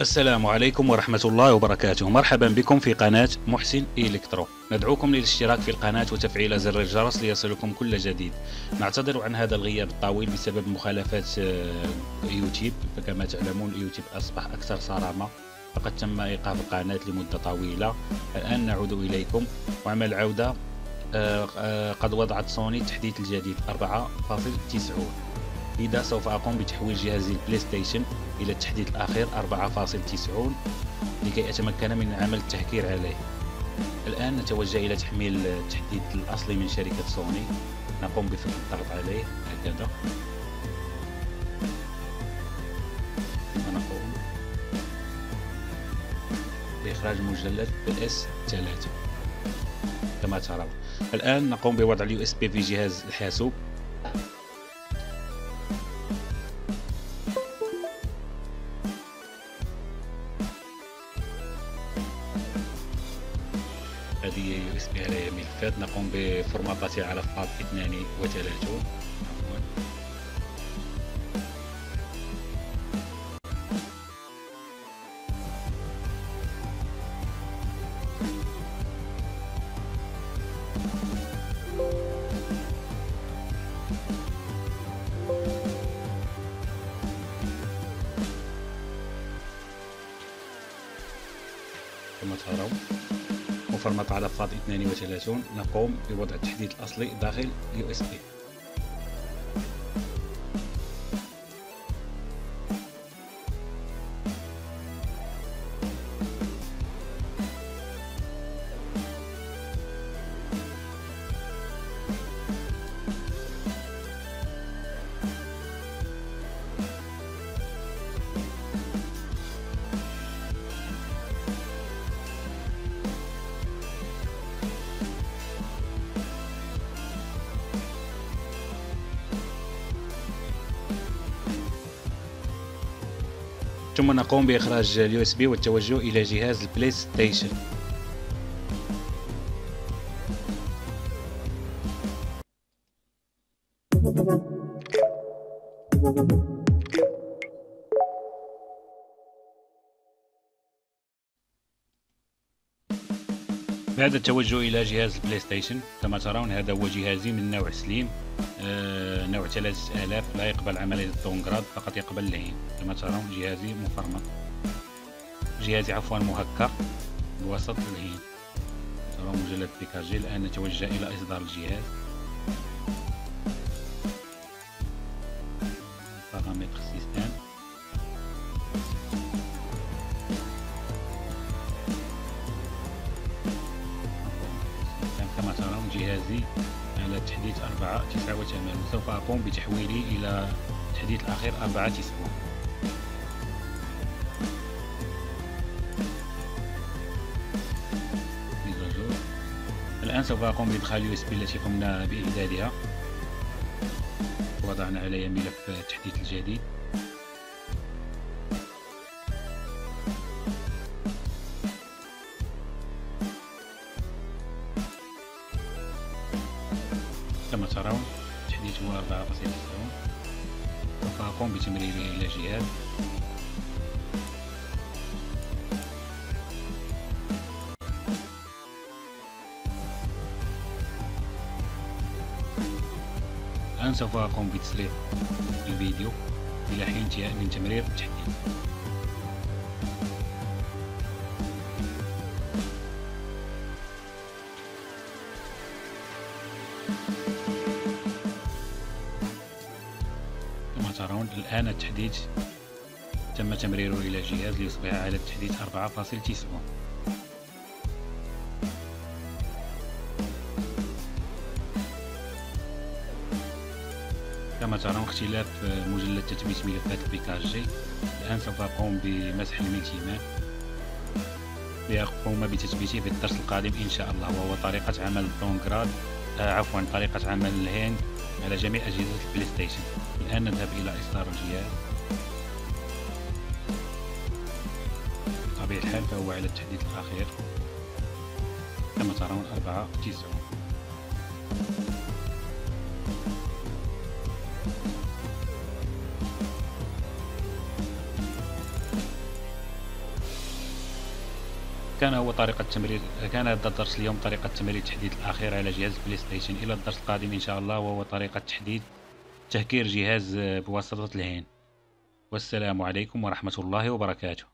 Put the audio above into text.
السلام عليكم ورحمة الله وبركاته. مرحبا بكم في قناة محسن إلكترو. ندعوكم للاشتراك في القناة وتفعيل زر الجرس ليصلكم كل جديد. نعتذر عن هذا الغياب الطويل بسبب مخالفات آه، يوتيوب. فكما تعلمون يوتيوب أصبح أكثر صرامة. فقد تم إيقاف القناة لمدة طويلة. الآن نعود إليكم. وعمل العودة آه، آه، قد وضعت سوني التحديث الجديد. 4.9 لذا سوف أقوم بتحويل جهازي البلاي ستيشن إلى التحديث الأخير 4.9 لكي أتمكن من عمل التهكير عليه. الآن نتوجه إلى تحميل التحديث الأصلي من شركة سوني. نقوم بفك الضغط عليه. هكذا. ونقوم بإخراج مجلد PS 3 كما ترون الآن نقوم بوضع ال USB في جهاز الحاسوب. هذه USB عليها ملفات نقوم بفورماطاتها على FAT 32 كما ترون. مفرمط على FAT 32 نقوم بوضع التحديث الأصلي داخل USB ثم نقوم بإخراج ال USB والتوجه إلى جهاز ال PlayStation بعد التوجه إلى جهاز ال PlayStation كما ترون هذا هو جهازي من نوع Slim آه نوع 3000 لا يقبل عملية ال downgrade فقط يقبل ال HEN كما ترون جهازي مفرمط جهازي عفوا مهكر بواسطة ال HEN ترون مجلد package الآن نتوجه إلى إصدار الجهاز. paramètres système جهازي على تحديث 489 وسوف أقوم بتحويله إلى التحديث الأخير 490 الآن سوف أقوم بإدخال ال USB التي قمنا بإعدادها. وضعنا عليها ملف التحديث الجديد. كما ترون هو 4.9 سوف أقوم بتمريره إلى جهاز الآن سوف أقوم بتسريع الفيديو إلى حين انتهاء من تمرير التحديث. كما ترون الآن التحديث تم تمريره إلى جهاز ليصبح على التحديث 4.9 كما ترون اختلاف مجلد تثبيت ملفات البيكاجي الآن سوف أقوم بمسح الملتيمان لأقوم بتثبيته في الدرس القادم إن شاء الله وهو طريقة عمل الدونغراد آه عفوا طريقة عمل الهين على جميع أجهزة ال PlayStation. الآن نذهب إلى إصدار الجهاز. بطبيعة الحال فهو على التحديث الأخير. كما ترون أربعة تسعون كان هو طريقة تمرير كان هذا الدرس اليوم طريقة تمرير التحديث الأخير على جهاز PlayStation. إلى الدرس القادم إن شاء الله وهو طريقة تحديد تهكير جهاز بواسطة الهين. والسلام عليكم ورحمة الله وبركاته.